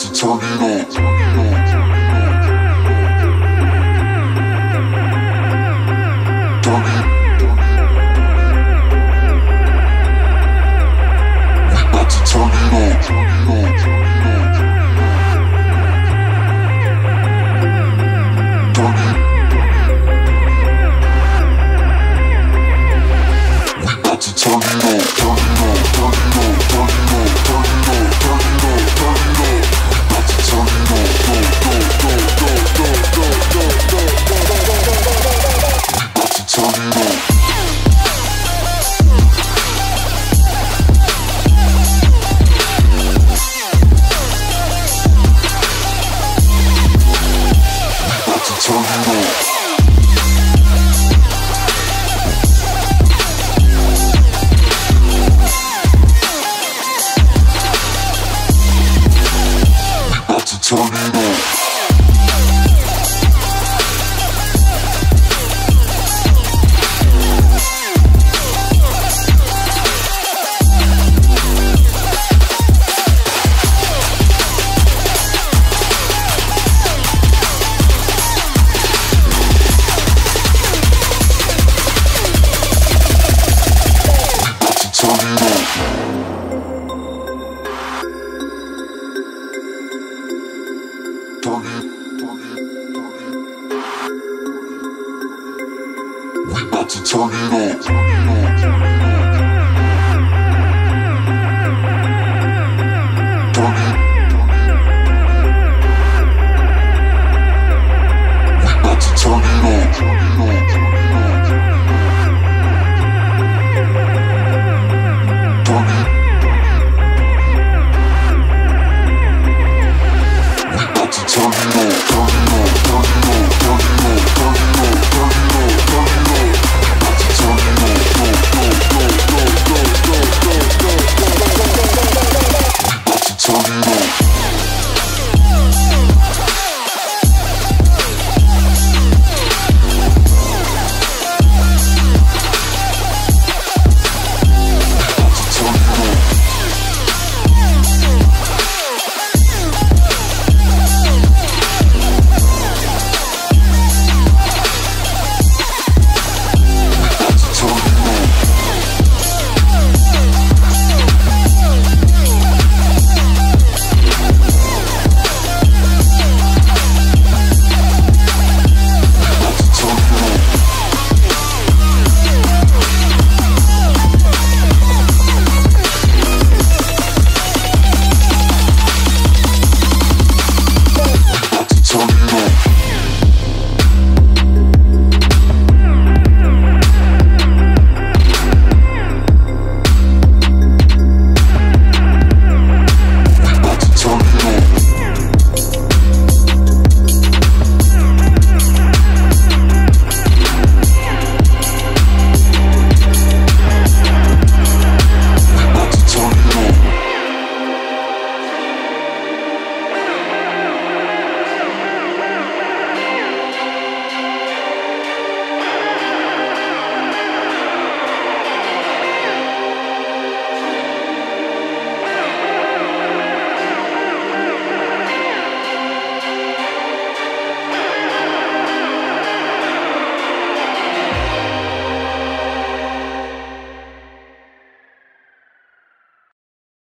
to turn it up. Tell turn it up.